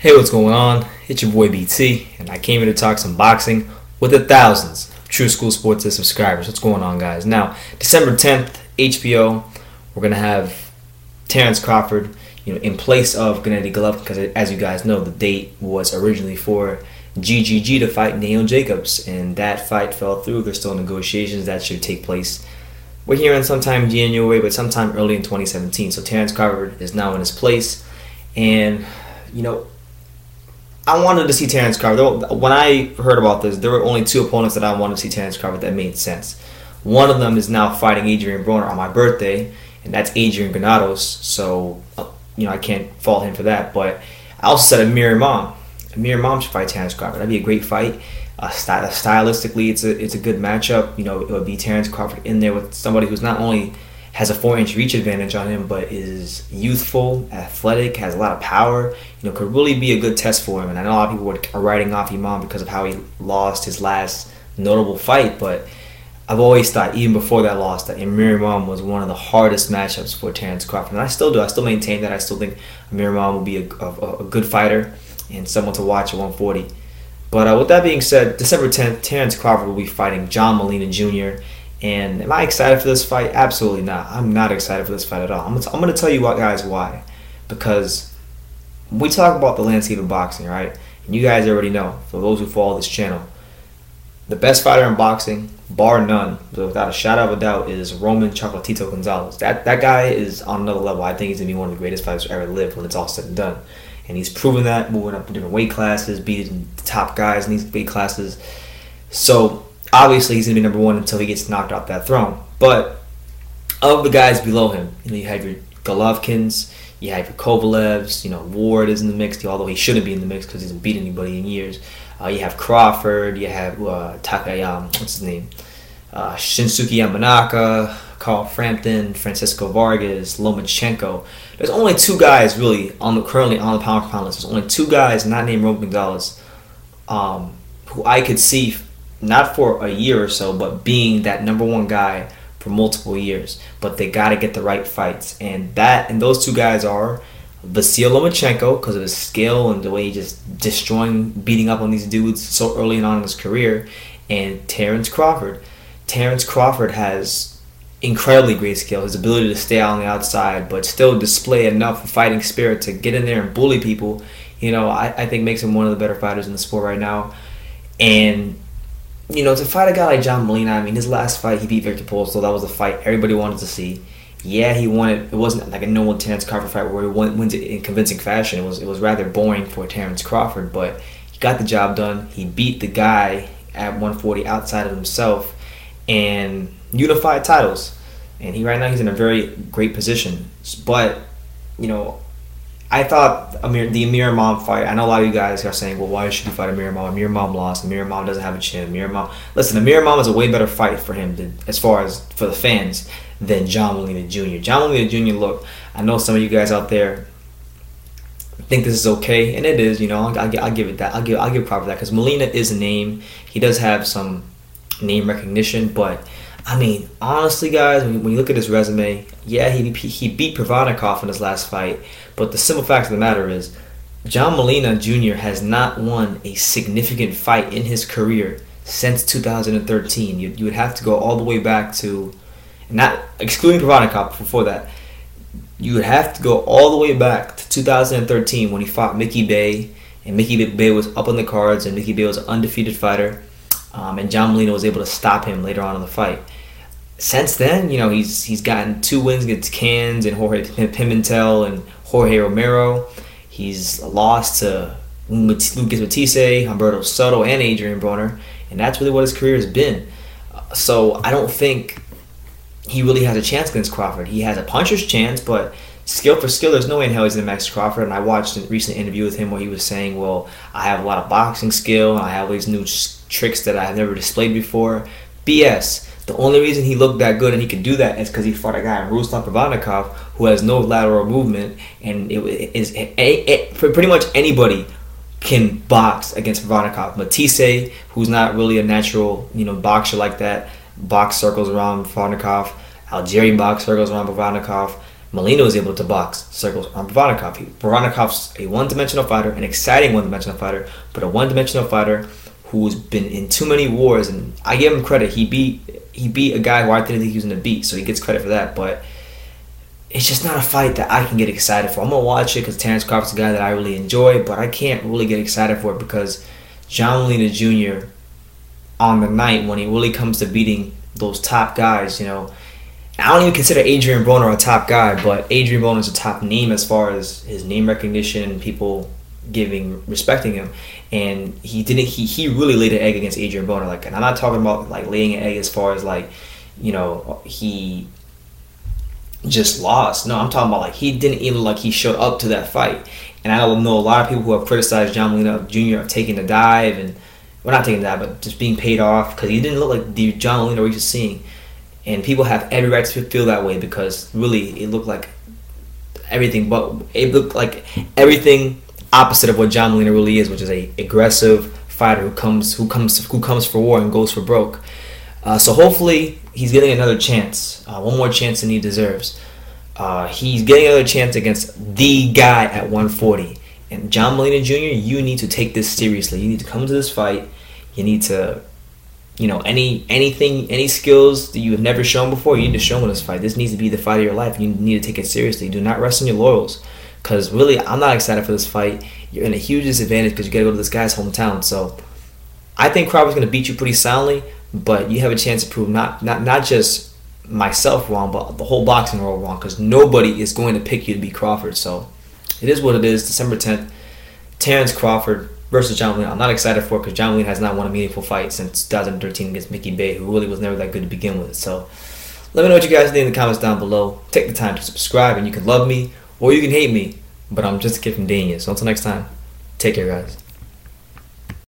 Hey, what's going on? It's your boy BT, and I came here to talk some boxing with the thousands of Tru School Sports subscribers. What's going on, guys? Now, December 10th, HBO, we're gonna have Terence Crawford, you know, in place of Gennady Golovkin, because as you guys know, the date was originally for GGG to fight Neil Jacobs, and that fight fell through. There's still negotiations that should take place. We're hearing sometime January, but sometime early in 2017. So Terence Crawford is now in his place, and you know, I wanted to see Terence Crawford. When I heard about this, there were only two opponents that I wanted to see Terence Crawford that made sense. One of them is now fighting Adrian Broner on my birthday, and that's Adrian Granados. So, uh, you know, I can't fault him for that. But I also said Amir Imam. Amir Imam should fight Terence Crawford. That'd be a great fight. Uh, stylistically, it's a it's a good matchup. You know, it would be Terence Crawford in there with somebody who's not only has a four inch reach advantage on him, but is youthful, athletic, has a lot of power. You know, could really be a good test for him. And I know a lot of people are writing off Imam because of how he lost his last notable fight, but I've always thought, even before that loss, that Amir Imam was one of the hardest matchups for Terence Crawford. And I still do. I still maintain that. I still think Amir Imam will be a, a, a good fighter and someone to watch at 140. But uh, with that being said, December 10th, Terence Crawford will be fighting John Molina Jr. And am I excited for this fight? Absolutely not. I'm not excited for this fight at all. I'm, I'm going to tell you what, guys, why. Because we talk about the landscape of boxing, right? And you guys already know, for those who follow this channel, the best fighter in boxing, bar none, without a shadow of a doubt, is Roman Chocolatito Gonzalez. That that guy is on another level. I think he's gonna be one of the greatest fighters ever lived when it's all said and done. And he's proven that, moving up in different weight classes, beating the top guys in these weight classes. So obviously he's gonna be number one until he gets knocked off that throne. But of the guys below him, you know, you have your Golovkins, you have your Kovalevs, you know, Ward is in the mix, although he shouldn't be in the mix because he hasn't beat anybody in years. Uh, you have Crawford, you have uh, Takayama, what's his name? Uh, Shinsuke Yamanaka, Carl Frampton, Francisco Vargas, Lomachenko. There's only two guys really on the currently on the pound for pound list. There's only two guys not named Roman Gonzalez um, who I could see not for a year or so, but being that number one guy for multiple years. But they got to get the right fights, and that and those two guys are Vasyl Lomachenko because of his skill and the way he just destroying, beating up on these dudes so early on in his career, and Terence Crawford. Terence Crawford has incredibly great skill. His ability to stay on the outside, but still display enough fighting spirit to get in there and bully people. You know, I, I think makes him one of the better fighters in the sport right now. And you know, to fight a guy like John Molina, I mean, his last fight he beat Viktor Postol. That was a fight everybody wanted to see. Yeah, he won it. It wasn't like a normal Terence Crawford fight where he won, wins it in convincing fashion. It was it was rather boring for Terence Crawford, but he got the job done. He beat the guy at 140 outside of himself and unified titles. And he right now he's in a very great position. But you know, I thought Amir, the Amir Imam fight. I know a lot of you guys are saying, "Well, why should you fight Amir Imam? Amir Imam lost. Amir Imam doesn't have a chin. Amir Imam." Listen, Amir Imam is a way better fight for him, as far as for the fans, than John Molina Jr. John Molina Jr. Look, I know some of you guys out there think this is okay, and it is. You know, I'll, I'll give it that. I'll give I'll give proper that because Molina is a name. He does have some name recognition, but I mean, honestly, guys, when, you look at his resume, yeah, he he beat Provodnikov in his last fight, but the simple fact of the matter is, John Molina Jr. has not won a significant fight in his career since 2013. You, you would have to go all the way back to, not excluding Provodnikov before that, you would have to go all the way back to 2013 when he fought Mickey Bey, and Mickey Bey was up on the cards, and Mickey Bey was an undefeated fighter. Um, and John Molina was able to stop him later on in the fight. Since then, you know, he's he's gotten two wins against Cans and Jorge Pimentel and Jorge Romero. He's lost to Lucas Matthysse, Humberto Soto, and Adrian Broner, and that's really what his career has been. So I don't think he really has a chance against Crawford. He has a puncher's chance, but skill for skill, there's no way in hell he's to match Crawford. And I watched a recent interview with him where he was saying, "Well, I have a lot of boxing skill, and I have these new tricks that I have never displayed before." BS. The only reason he looked that good and he could do that is because he fought a guy, in Ruslan Provodnikov, who has no lateral movement, and it is it, it, pretty much anybody can box against Provodnikov. Matthysse, who's not really a natural, you know, boxer like that, box circles around Provodnikov. Algieri box circles around Provodnikov. Molina was able to box circles on Provodnikov. Provodnikov's a one-dimensional fighter, an exciting one-dimensional fighter, but a one-dimensional fighter who's been in too many wars. And I give him credit. He beat he beat a guy who I didn't think he was to beat, so he gets credit for that. But it's just not a fight that I can get excited for. I'm gonna watch it because Terence Crawford's a guy that I really enjoy, but I can't really get excited for it because John Molina Jr. on the night when he really comes to beating those top guys, you know. I don't even consider Adrian Broner a top guy, but Adrian Broner is a top name as far as his name recognition people giving respecting him. And he didn't he he really laid an egg against Adrian Broner. Like and I'm not talking about like laying an egg as far as like, you know, he just lost. No, I'm talking about like he didn't even like he showed up to that fight. And I know a lot of people who have criticized John Molina Jr. of taking the dive and we're well not taking that but just being paid off because he didn't look like the John Molina we're just seeing. And people have every right to feel that way because really it looked like everything but it looked like everything opposite of what John Molina really is, which is a aggressive fighter who comes who comes who comes for war and goes for broke. Uh, so hopefully he's getting another chance, uh, one more chance than he deserves. Uh, he's getting another chance against the guy at 140. And John Molina Jr., you need to take this seriously. You need to come to this fight. You need to, you know, any anything, any skills that you have never shown before, you need to show in this fight. This needs to be the fight of your life. You need to take it seriously. Do not rest on your laurels. Because really, I'm not excited for this fight. You're in a huge disadvantage because you got to go to this guy's hometown. So I think Crawford's going to beat you pretty soundly but you have a chance to prove not not not just myself wrong, but the whole boxing world wrong because nobody is going to pick you to be Crawford. So it is what it is. December 10th, Terence Crawford versus John Wayne. I'm not excited for it because John Wayne has not won a meaningful fight since 2013 against Mickey Bey, who really was never that good to begin with. So let me know what you guys think in the comments down below. Take the time to subscribe, and you can love me or you can hate me, but I'm just a kid from Dania. So until next time, take care, guys.